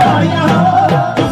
बनवाया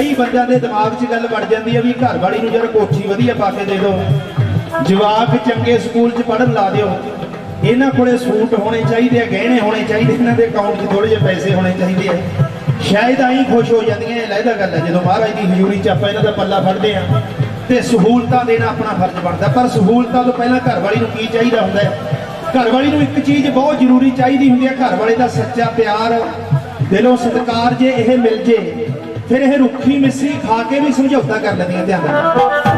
ਕਈ ਬੰਦਿਆਂ ਦੇ ਦਿਮਾਗ 'ਚ ਗੱਲ ਵੜ ਜਾਂਦੀ ਹੈ ਵੀ ਘਰ ਵਾਲੀ ਨੂੰ ਯਾਰ ਕੋਠੀ ਵਧੀਆ ਪਾ ਕੇ ਦੇ ਦਿਓ। ਜਵਾਕ ਚੰਗੇ ਸਕੂਲ 'ਚ ਪੜਨ ਲਾ ਦਿਓ। ਇਹਨਾਂ ਕੋਲੇ ਸੂਟ ਹੋਣੇ ਚਾਹੀਦੇ ਆ, ਗਹਿਣੇ ਹੋਣੇ ਚਾਹੀਦੇ ਇਹਨਾਂ ਦੇ ਅਕਾਊਂਟ 'ਚ ਥੋੜੇ ਜਿਹੇ ਪੈਸੇ ਹੋਣੇ ਚਾਹੀਦੇ ਆ। ਸ਼ਾਇਦ ਆਈ ਖੁਸ਼ ਹੋ ਜਾਂਦੀਆਂ, ਇਹ ਲੈਦਾ ਗੱਲ ਹੈ ਜਦੋਂ ਮਹਾਰਾਜ ਦੀ ਹਜ਼ੂਰੀ 'ਚ ਆਪਾਂ ਇਹਨਾਂ ਦਾ ਪੱਲਾ ਫੜਦੇ ਆ। ਤੇ ਸਹੂਲਤਾਂ ਦੇਣਾ ਆਪਣਾ ਫਰਜ਼ ਬਣਦਾ, ਪਰ ਸਹੂਲਤਾਂ ਤੋਂ ਪਹਿਲਾਂ ਘਰ ਵਾਲੀ ਨੂੰ ਕੀ ਚਾਹੀਦਾ ਹੁੰਦਾ ਹੈ? ਘਰ ਵਾਲੀ ਨੂੰ ਇੱਕ ਚੀਜ਼ ਬਹੁਤ ਜ਼ਰੂਰੀ ਚਾਹੀਦੀ ਹੁੰਦੀ ਹੈ ਘਰ ਵਾਲੇ ਦਾ ਸੱਚਾ ਪਿਆਰ, ਦਿਲੋਂ ਸਤਿਕਾਰ ਜੇ ਇਹ ਮਿਲ ਜੇ ਫਿਰ ਇਹ ਰੁੱਖੀ ਮਿੱਸੀ ਖਾ ਕੇ ਵੀ ਸਮਝੌਤਾ ਕਰ ਲੈਂਦੀਆਂ ਧਿਆਨ ਨਾਲ।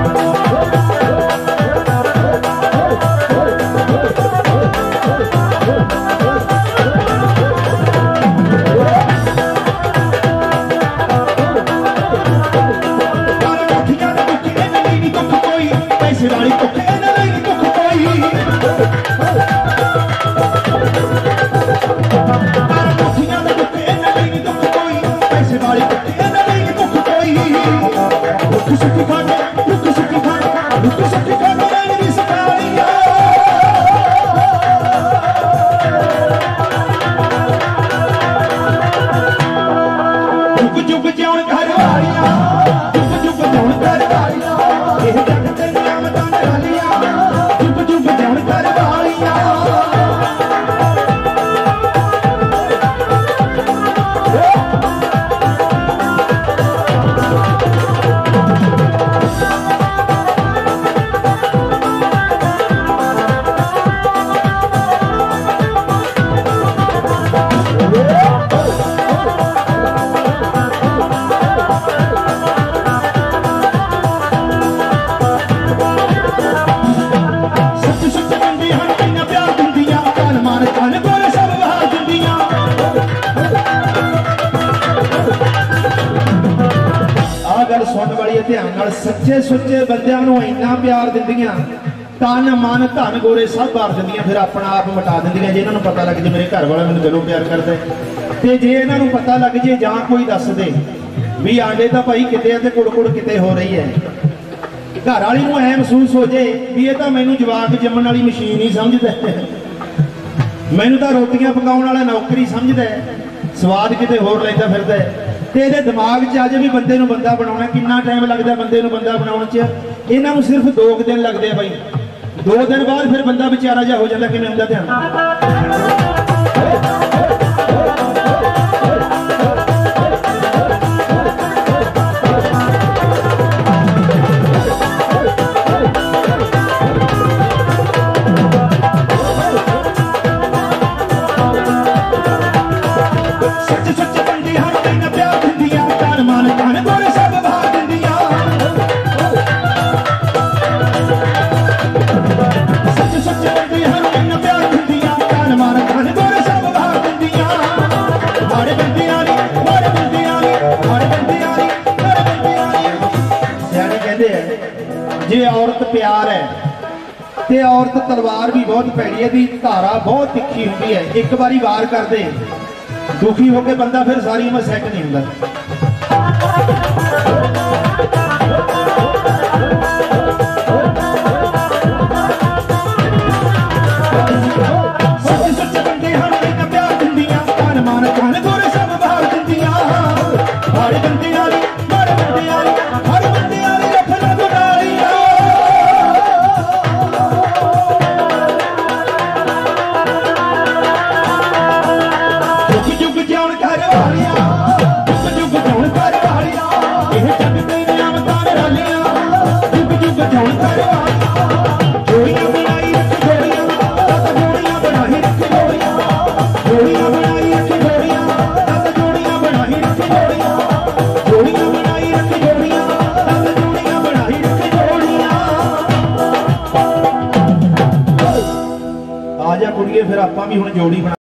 ਸੁਣਨ ਵਾਲੀ ਹੈ, ਧਿਆਨ ਨਾਲ ਸੱਚੇ ਸੁੱਚੇ ਬੰਦਿਆਂ ਨੂੰ ਇੰਨਾ ਪਿਆਰ ਦਿੰਦੀਆਂ, ਤਨ ਮਨ ਧਨ ਗੋਰੇ ਸਭ ਵਾਰ ਦਿੰਦੀਆਂ, ਫਿਰ ਆਪਣਾ ਆਪ ਮਿਟਾ ਦਿੰਦੀਆਂ, ਜੇ ਇਹਨਾਂ ਨੂੰ ਪਤਾ ਲੱਗ ਜੇ ਮੇਰੇ ਘਰ ਵਾਲਾ ਮੈਨੂੰ ਦਿਲੋਂ ਪਿਆਰ ਕਰਦਾ ਤੇ ਜੇ ਇਹਨਾਂ ਨੂੰ ਪਤਾ ਲੱਗ ਜੇ ਜਾਂ ਕੋਈ ਦੱਸ ਦੇ ਵੀ ਆਂਡੇ ਤਾਂ ਭਾਈ ਕਿਤੇ ਆ ਤੇ ਕੁੜ-ਕੁੜ ਕਿਤੇ ਹੋ ਰਹੀ ਹੈ? ਘਰ ਵਾਲੀ ਨੂੰ ਐ ਮਹਿਸੂਸ ਹੋ ਜੇ ਵੀ ਇਹ ਤਾਂ ਮੈਨੂੰ ਜਵਾਕ ਜੰਮਣ ਵਾਲੀ ਮਸ਼ੀਨ ਹੀ ਸਮਝਦਾ ਮੈਨੂੰ ਤਾਂ ਰੋਟੀਆਂ ਪਕਾਉਣ ਵਾਲਾ ਨੌਕਰੀ ਸਮਝਦਾ ਸਵਾਦ ਕਿਤੇ ਹੋਰ ਲੈਂਦਾ ਫਿਰਦਾ ਹੈ। ਤੇ ਇਹਦੇ ਦਿਮਾਗ 'ਚ ਅਜੇ ਵੀ ਬੰਦੇ ਨੂੰ ਬੰਦਾ ਬਣਾਉਣਾ, ਕਿੰਨਾ ਟਾਈਮ ਲੱਗਦਾ ਬੰਦੇ ਨੂੰ ਬੰਦਾ ਬਣਾਉਣ 'ਚ। ਇਹਨਾਂ ਨੂੰ ਸਿਰਫ 2 ਦਿਨ ਲੱਗਦੇ ਆ ਬਾਈ। 2 ਦਿਨ ਬਾਅਦ ਫਿਰ ਬੰਦਾ ਵਿਚਾਰਾ ਜਿਹਾ ਹੋ ਜਾਂਦਾ, ਕਿਵੇਂ ਹੁੰਦਾ ਧਿਆਨ? ਆ ਔਰਤ ਪਿਆਰ ਹੈ ਤੇ ਔਰਤ ਤਲਵਾਰ ਵੀ ਬਹੁਤ ਭੈੜੀ ਹੈ ਦੀ ਧਾਰਾ ਬਹੁਤ ਤਿੱਖੀ ਹੁੰਦੀ ਹੈ। ਇੱਕ ਵਾਰੀ ਵਾਰ ਕਰਦੇ। ਦੁਖੀ ਹੋ ਕੇ ਬੰਦਾ ਫਿਰ ਸਾਰੀ ਉਮਰ ਸੈੱਟ ਨਹੀਂ ਹੁੰਦਾ। ਸੱਚ ਬੰਦੇ ਫਿਰ ਆਪਾਂ ਵੀ ਹੁਣ ਜੋੜੀ ਬਣਾ